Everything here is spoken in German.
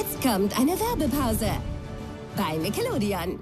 Jetzt kommt eine Werbepause bei Nickelodeon.